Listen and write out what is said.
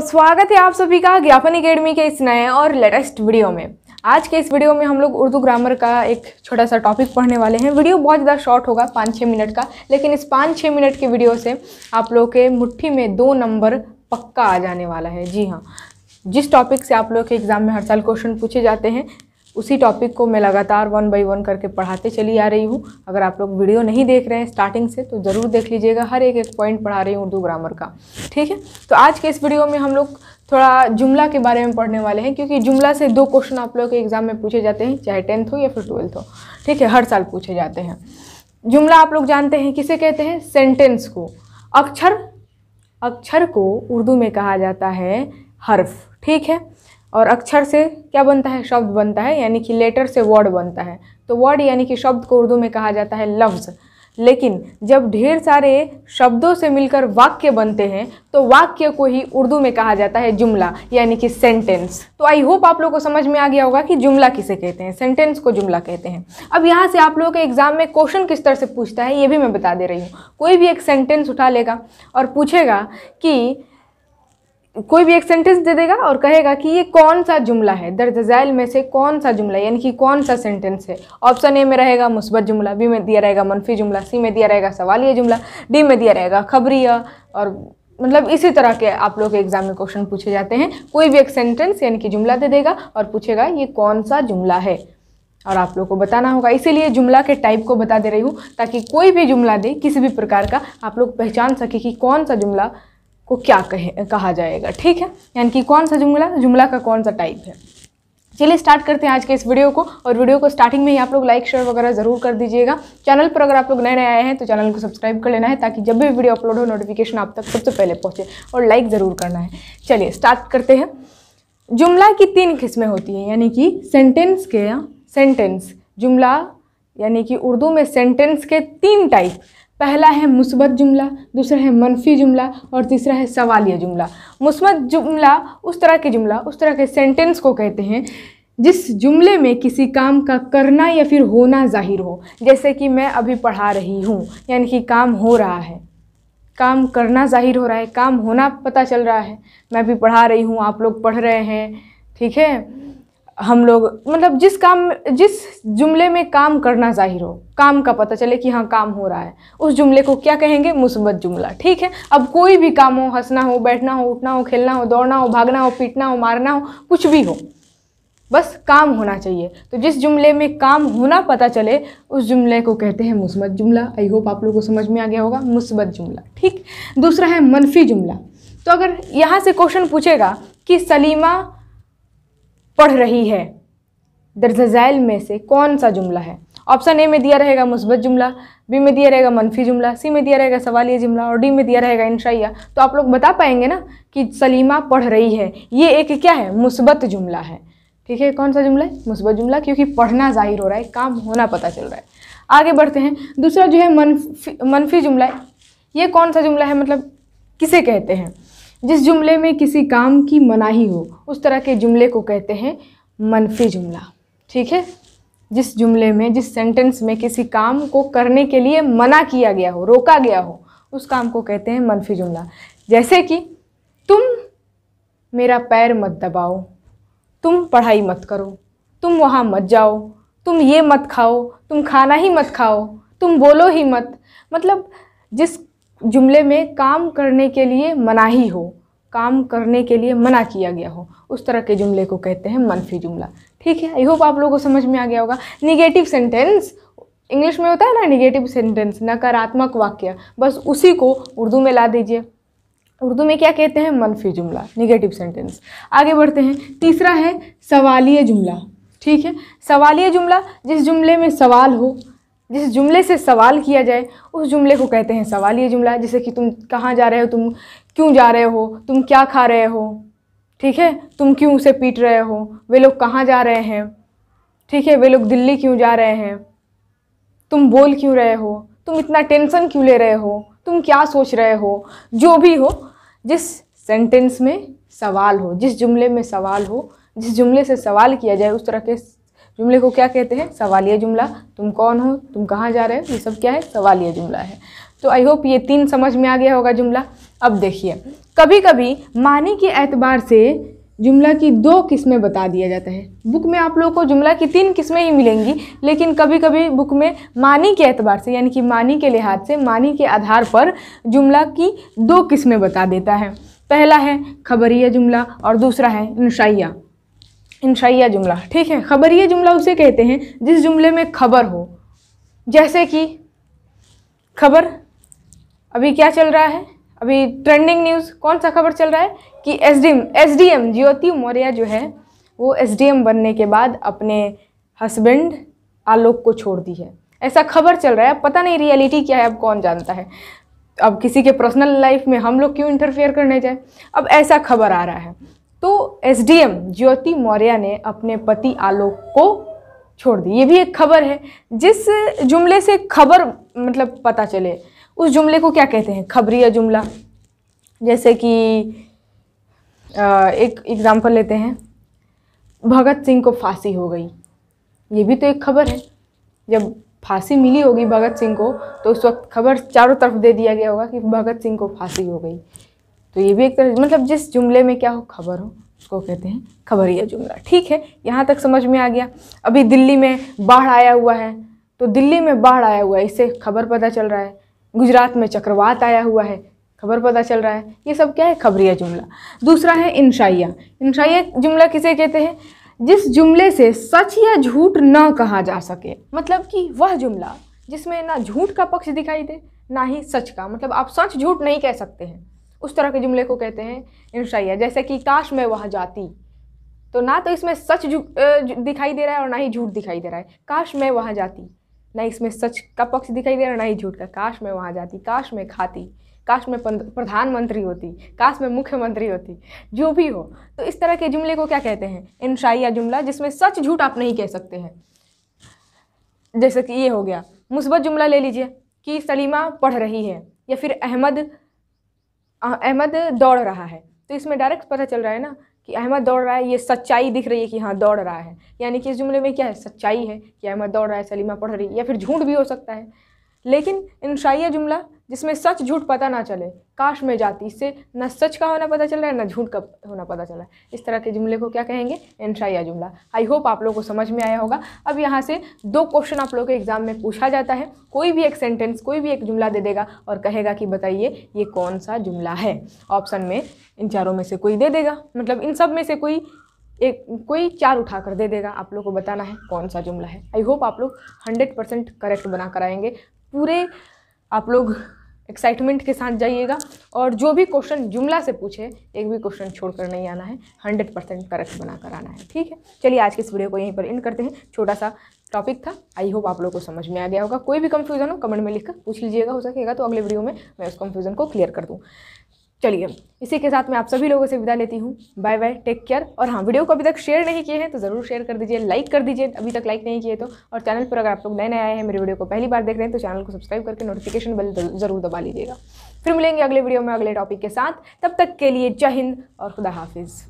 स्वागत है आप सभी का ज्ञापन अकेडमी के इस नए और लेटेस्ट वीडियो में। आज के इस वीडियो में हम लोग उर्दू ग्रामर का एक छोटा सा टॉपिक पढ़ने वाले हैं। वीडियो बहुत ज़्यादा शॉर्ट होगा पाँच छः मिनट का, लेकिन इस पाँच छः मिनट के वीडियो से आप लोग के मुट्ठी में दो नंबर पक्का आ जाने वाला है। जी हाँ जिस टॉपिक से आप लोग के एग्ज़ाम में हर साल क्वेश्चन पूछे जाते हैं उसी टॉपिक को मैं लगातार वन बाई वन करके पढ़ाते चली आ रही हूँ। अगर आप लोग वीडियो नहीं देख रहे हैं स्टार्टिंग से तो ज़रूर देख लीजिएगा। हर एक एक पॉइंट पढ़ा रही हूँ उर्दू ग्रामर का। ठीक है? तो आज के इस वीडियो में हम लोग थोड़ा जुमला के बारे में पढ़ने वाले हैं, क्योंकि जुमला से दो क्वेश्चन आप लोग के एग्ज़ाम में पूछे जाते हैं, चाहे टेंथ हो या फिर ट्वेल्थ हो। ठीक है? हर साल पूछे जाते हैं। जुमला आप लोग जानते हैं, किसे कहते हैं? सेंटेंस को। अक्षर अक्षर को उर्दू में कहा जाता है हर्फ। ठीक है? और अक्षर से क्या बनता है? शब्द बनता है, यानी कि लेटर से वर्ड बनता है। तो वर्ड यानी कि शब्द को उर्दू में कहा जाता है, लफ्ज़। लेकिन जब ढेर सारे शब्दों से मिलकर वाक्य बनते हैं तो वाक्य को ही उर्दू में कहा जाता है, जुमला, यानी कि सेंटेंस तो आई होप आप लोग को समझ में आ गया होगा कि जुमला किसे कहते हैं सेंटेंस को जुमला कहते हैं। अब यहाँ से आप लोगों के एग्ज़ाम में क्वेश्चन किस तरह से पूछता है, ये भी मैं बता दे रही हूँ। कोई भी एक सेंटेंस उठा लेगा और पूछेगा कि कोई भी एक सेंटेंस दे देगा और कहेगा कि ये कौन सा जुमला है? दर्ज झैल में से कौन सा जुमला, यानी कि कौन सा सेंटेंस है? ऑप्शन ए में रहेगा मुस्बत जुमला बी में दिया रहेगा मनफी जुमला सी में दिया रहेगा सवालिया जुमला डी में दिया रहेगा खबरिया। और मतलब इसी तरह के आप लोग के एग्ज़ाम में क्वेश्चन पूछे जाते हैं। कोई भी एक सेंटेंस यानी कि जुमला दे देगा और पूछेगा, ये कौन सा जुमला है? और आप लोग को बताना होगा। इसीलिए जुमला के टाइप को बता दे रही हूँ, ताकि कोई भी जुमला दे, किसी भी प्रकार का, आप लोग पहचान सके कि कौन सा जुमला को क्या कहे, कहा जाएगा, ठीक है? यानी कि कौन सा जुमला? जुमला का कौन सा टाइप है? चलिए स्टार्ट करते हैं आज के इस वीडियो को और वीडियो को स्टार्टिंग में ही आप लोग लाइक शेयर वगैरह ज़रूर कर दीजिएगा। चैनल पर अगर आप लोग नए नए आए हैं तो चैनल को सब्सक्राइब कर लेना है ताकि जब भी वीडियो अपलोड हो नोटिफिकेशन आप तक सबसे पहले पहुँचे और लाइक ज़रूर करना है। चलिए स्टार्ट करते हैं। जुमला की तीन किस्में होती हैं, यानी कि सेंटेंस के सेंटेंस जुमला यानी कि उर्दू में सेंटेंस के तीन टाइप पहला है मुस्बत जुमला, दूसरा है मनफी जुमला और तीसरा है सवालिया जुमला। मुस्बत जुमला उस तरह के जुमला, उस तरह के सेंटेंस को कहते हैं जिस जुमले में किसी काम का करना या फिर होना ज़ाहिर हो। जैसे कि मैं अभी पढ़ा रही हूँ, यानी कि काम हो रहा है। काम करना ज़ाहिर हो रहा है, काम होना पता चल रहा है। मैं भी पढ़ा रही हूँ, आप लोग पढ़ रहे हैं, ठीक है? हम लोग मतलब जिस काम, जिस जुमले में काम करना ज़ाहिर हो, काम का पता चले कि हाँ काम हो रहा है, उस जुमले को क्या कहेंगे? मुस्बत जुमला, ठीक है? अब कोई भी काम हो, हंसना हो, बैठना हो, उठना हो, खेलना हो, दौड़ना हो, भागना हो, पीटना हो, मारना हो, कुछ भी हो, बस काम होना चाहिए। तो जिस जुमले में काम होना पता चले, उस जुमले को कहते हैं मुस्बत जुमला। आई होप आप लोग को समझ में आ गया होगा, मुस्बत जुमला, ठीक? दूसरा है मनफी जुमला। तो अगर यहाँ से क्वेश्चन पूछेगा कि सलीमा पढ़ रही है। दर्जैल में से कौन सा जुमला है? ऑप्शन ए में दिया रहेगा मुस्बत जुमला, बी में दिया रहेगा मनफी जुमला, सी में दिया रहेगा सवालिया जुमला और डी में दिया रहेगा इंशाइया तो आप लोग बता पाएँगे ना कि सलीमा पढ़ रही है। ये एक क्या है? मुस्बत जुमला है। ठीक है, कौन सा जुमला है? मुस्बत जुमला, क्योंकि पढ़ना ज़ाहिर हो रहा है, काम होना पता चल रहा है। आगे बढ़ते हैं। दूसरा जो है मनफी मनफी जुमला ये कौन सा जुमला है? मतलब किसे कहते हैं? जिस जुमले में किसी काम की मनाही हो, उस तरह के जुमले को कहते हैं मनफी जुमला। ठीक है? जिस जुमले में, जिस सेंटेंस में किसी काम को करने के लिए मना किया गया हो, रोका गया हो, उस काम को कहते हैं मनफी जुमला। जैसे कि, तुम मेरा पैर मत दबाओ, तुम पढ़ाई मत करो, तुम वहाँ मत जाओ, तुम ये मत खाओ, तुम खाना ही मत खाओ, तुम बोलो ही मत। मतलब जिस जुमले में काम करने के लिए मनाही हो, काम करने के लिए मना किया गया हो। उस तरह के जुमले को कहते हैं मनफी जुमला। ठीक है आई होप आप लोगों को समझ में आ गया होगा। निगेटिव सेंटेंस इंग्लिश में होता है ना निगेटिव सेंटेंस नकारात्मक वाक्य, बस उसी को उर्दू में ला दीजिए। उर्दू में क्या कहते हैं? मनफी जुमला निगेटिव सेंटेंस आगे बढ़ते हैं। तीसरा है सवालिया जुमला। ठीक है, सवालिया जुमला, जिस जुमले में सवाल हो जिस जुमले से सवाल किया जाए, उस जुमले को कहते हैं सवालिया जुमला, जैसे कि तुम कहाँ जा रहे हो, तुम क्यों जा रहे हो, तुम क्या खा रहे हो, ठीक है? तुम क्यों उसे पीट रहे हो? वे लोग कहाँ जा रहे हैं? ठीक है? वे लोग दिल्ली क्यों जा रहे हैं? तुम बोल क्यों रहे हो? तुम इतना टेंशन क्यों ले रहे हो? तुम क्या सोच रहे हो? जो भी हो, जिस सेंटेंस में सवाल हो, जिस जुमले में सवाल हो, जिस जुमले से सवाल किया जाए, उस तरह के जुमले को क्या कहते हैं? सवालिया जुमला। तुम कौन हो? तुम कहाँ जा रहे हो? ये सब क्या है? सवालिया जुमला है। तो आई होप ये तीन समझ में आ गया होगा जुमला। अब देखिए कभी कभी मानी के एतबार से जुमला की दो किस्में बता दिया जाता है। बुक में आप लोगों को जुमला की तीन किस्में ही मिलेंगी, लेकिन कभी कभी बुक में मानी के एतबार से, यानी कि मानी के लिहाज से, मानी के आधार पर जुमला की दो किस्में बता देता है। पहला है खबरिया जुमला और दूसरा है इंशाइया इंशाइया जुमला। ठीक है, खबरिया जुमला उसे कहते हैं, जिस जुमले में खबर हो। जैसे कि खबर, अभी क्या चल रहा है? अभी ट्रेंडिंग न्यूज़ कौन सा खबर चल रहा है? कि S D M S D M Jyoti Maurya जो है, वो एस डी एम बनने के बाद अपने हस्बैंड आलोक को छोड़ दी है। ऐसा खबर चल रहा है पता नहीं रियलिटी क्या है, अब कौन जानता है। अब किसी के पर्सनल लाइफ में हम लोग क्यों इंटरफेयर करने जाए? अब ऐसा खबर आ रहा है। तो S D M Jyoti Maurya ने अपने पति आलोक को छोड़ दी। ये भी एक खबर है। जिस जुमले से खबर मतलब पता चले, उस जुमले को क्या कहते हैं? खबरिया जुमला। जैसे कि एक एग्ज़ाम्पल लेते हैं। भगत सिंह को फांसी हो गई। ये भी तो एक खबर है। जब फांसी मिली होगी भगत सिंह को तो उस वक्त खबर चारों तरफ़ दे दिया गया होगा कि भगत सिंह को फांसी हो गई। तो ये भी एक तरह मतलब जिस जुमले में क्या हो, खबर हो, उसको कहते हैं खबरिया जुमला। ठीक है, यहाँ तक समझ में आ गया। अभी दिल्ली में बाढ़ आया हुआ है तो दिल्ली में बाढ़ आया हुआ है इससे खबर पता चल रहा है। गुजरात में चक्रवात आया हुआ है, खबर पता चल रहा है। ये सब क्या है? खबरिया जुमला। दूसरा है इंशाइया। इंशाइया जुमला किसे कहते हैं? जिस जुमले से सच या झूठ न कहा जा सके। मतलब कि वह जुमला, जिसमें ना झूठ का पक्ष दिखाई दे, ना ही सच का। मतलब आप सच झूठ नहीं कह सकते हैं। उस तरह के जुमले को कहते हैं इंशाइया जैसे कि काश मैं वहाँ जाती। तो ना तो इसमें सच दिखाई दे रहा है और ना ही झूठ दिखाई दे रहा है। काश मैं वहाँ जाती। ना इसमें सच का पक्ष दिखाई दे रहा है, ना ही झूठ का। काश मैं वहाँ जाती, काश मैं खाती, काश मैं प्रधानमंत्री होती, काश मैं मुख्यमंत्री होती, जो भी हो। तो इस तरह के जुमले को क्या कहते हैं? इंशाइया जुमला, जिसमें सच झूठ आप नहीं कह सकते हैं। जैसे कि ये हो गया। मुस्बत जुमला ले लीजिए कि सलीमा पढ़ रही है या फिर अहमद अहमद दौड़ रहा है। तो इसमें डायरेक्ट पता चल रहा है ना कि अहमद दौड़ रहा है, ये सच्चाई दिख रही है कि हाँ दौड़ रहा है। यानी कि इस जुमले में क्या है? सच्चाई है कि अहमद दौड़ रहा है, सलीमा पढ़ रही है, या फिर झूठ भी हो सकता है। लेकिन इंशाइया जुमला जिसमें सच झूठ पता ना चले, काश में जाती। इससे न सच का होना पता चल रहा है, न झूठ का होना पता चला है। इस तरह के जुमले को क्या कहेंगे? इंशाइया जुमला। आई होप आप लोगों को समझ में आया होगा। अब यहाँ से दो क्वेश्चन आप लोगों के एग्ज़ाम में पूछा जाता है। कोई भी एक सेंटेंस कोई भी एक जुमला दे देगा और कहेगा कि बताइए, ये कौन सा जुमला है? ऑप्शन में इन चारों में से कोई दे देगा। मतलब इन सब में से कोई एक, कोई चार उठा कर दे देगा। आप लोग को बताना है कौन सा जुमला है। आई होप आप लोग हंड्रेड परसेंट करेक्ट बना कर आएँगे। पूरे आप लोग एक्साइटमेंट के साथ जाइएगा। और जो भी क्वेश्चन जुमला से पूछे, एक भी क्वेश्चन छोड़कर नहीं आना है। हंड्रेड परसेंट करेक्ट बनाकर आना है, ठीक है? चलिए आज के इस वीडियो को यहीं पर इन करते हैं। छोटा सा टॉपिक था। आई होप आप लोगों को समझ में आ गया होगा। कोई भी कंफ्यूजन हो कमेंट में लिखकर पूछ लीजिएगा, हो सकेगा तो अगले वीडियो में मैं उस कंफ्यूजन को क्लियर कर दूँ। चलिए, इसी के साथ मैं आप सभी लोगों से विदा लेती हूँ। बाय बाय टेक केयर और हाँ वीडियो को अभी तक शेयर नहीं किए हैं तो ज़रूर शेयर कर दीजिए लाइक कर दीजिए, अभी तक लाइक नहीं किए तो। और चैनल पर अगर आप लोग नए नए आए हैं, मेरे वीडियो को पहली बार देख रहे हैं तो चैनल को सब्सक्राइब करके नोटिफिकेशन बेल ज़रूर दबा लीजिएगा। फिर मिलेंगे अगले वीडियो में अगले टॉपिक के साथ। तब तक के लिए जय हिंद और खुदा हाफिज़।